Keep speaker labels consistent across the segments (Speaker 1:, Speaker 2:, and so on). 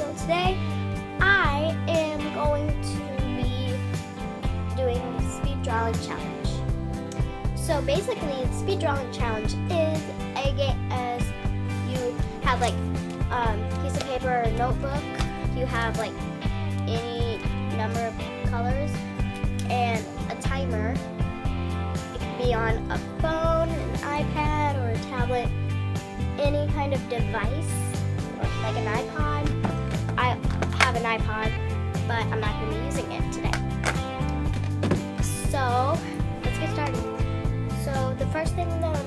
Speaker 1: So today I am going to be doing the speed drawing challenge. So basically, the speed drawing challenge is a game as you have like um, piece of paper or notebook. You have like any number of colors and a timer. It can be on a phone, an iPad, or a tablet, any kind of device, like an iPod. I have an iPod, but I'm not going to be using it today. So let's get started. So the first thing that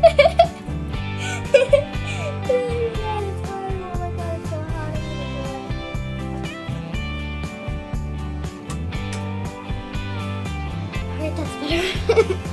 Speaker 1: that's better.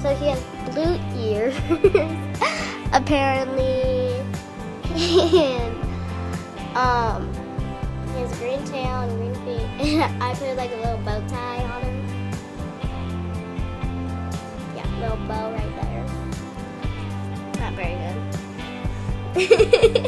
Speaker 1: So he has blue ears, apparently, and um, he has green tail and green feet. I put like a little bow tie on him. Yeah, little bow right there. Not very good.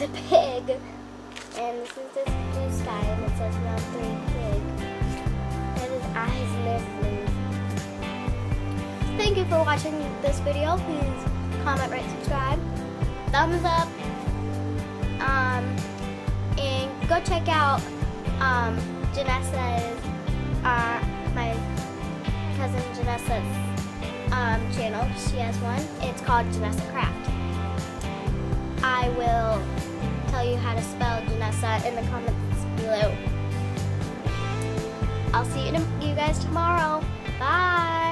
Speaker 1: the pig. And this is the blue sky, and it says round three pig. And his eyes live move. Thank you for watching this video. Please comment, rate, subscribe, thumbs up, um, and go check out um, Janessa's, uh, my cousin Janessa's um, channel. She has one. It's called Janessa Craft. I will tell you how to spell Janessa in the comments below. I'll see you, you guys tomorrow. Bye.